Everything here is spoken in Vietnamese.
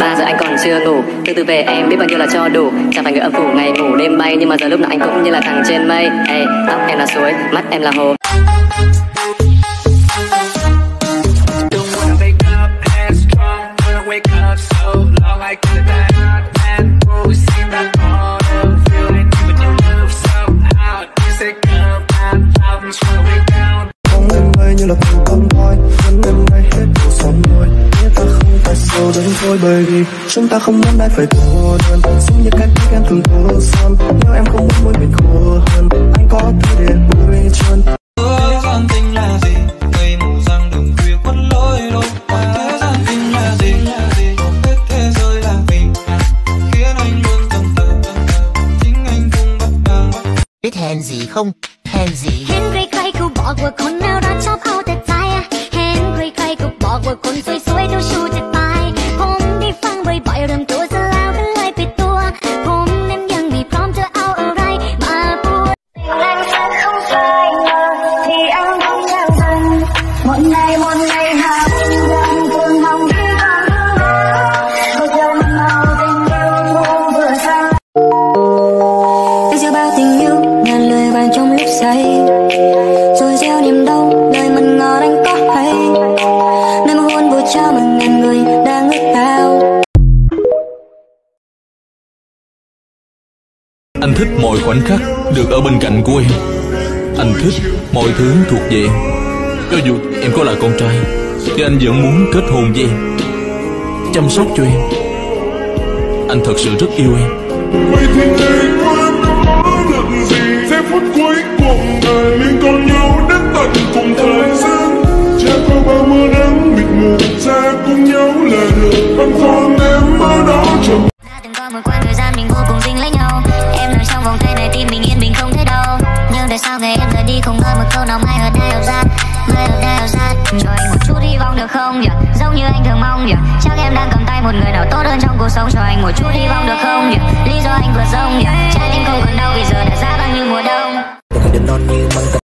3 giờ anh còn chưa ngủ. Từ từ về em biết bao nhiêu là cho đủ. Chẳng phải người âm phủ ngày ngủ đêm bay nhưng mà giờ lúc nào anh cũng như là thằng trên mây. Hey, tóc em là suối mắt em là hồ. Wake up headstrong, wanna wake up so long like the night and oh, see that autumn feeling như là thằng con voi. Vẫn em bay hết son môi Nếu ta không tại sâu đến thôi bởi vì Chúng ta không muốn ai phải cô đơn Giống như cách cách em thường cô son Nếu em không muốn môi mình khổ hơn. Anh có thể để môi chân Thế gian tình là gì? Cây mù răng đường khuya quất lối đôi Thế gian tình là gì? Biết thế giới là vì Khiến anh luôn tầm tờ Chính anh cũng bắt đầu Biết hèn gì không? hèn gì? Henry Clay cứ bỏ qua con nào đã cho ยๆเจ้าชู้จะตาย ผมได้ฟังบ่อยๆเริ่มตัวซะแล้วก็เลยปิดตัว ผมนั้นยังไม่พร้อมจะเอาอะไรมาพูด Anh sẽ không phải ngờ thì anh cũng chẳng dần Một ngày một ngày hào dần thường hồng khi còn hương đó Một dòng màu tình yêu ngu vừa xa Anh gieo bao tình yêu ngàn lời vàng trong lúc say Anh thích mọi khoảnh khắc được ở bên cạnh của em. Anh thích mọi thứ thuộc về em. Cho dù em có là con trai, Thì anh vẫn muốn kết hôn với em. Chăm sóc cho em. Anh thật sự rất yêu em. Không nhỉ? Giống như anh thường mong nhỉ? Chắc em đang cầm tay một người nào tốt hơn trong cuộc sống cho anh một chút hy vọng được không nhỉ? Lý do anh vượt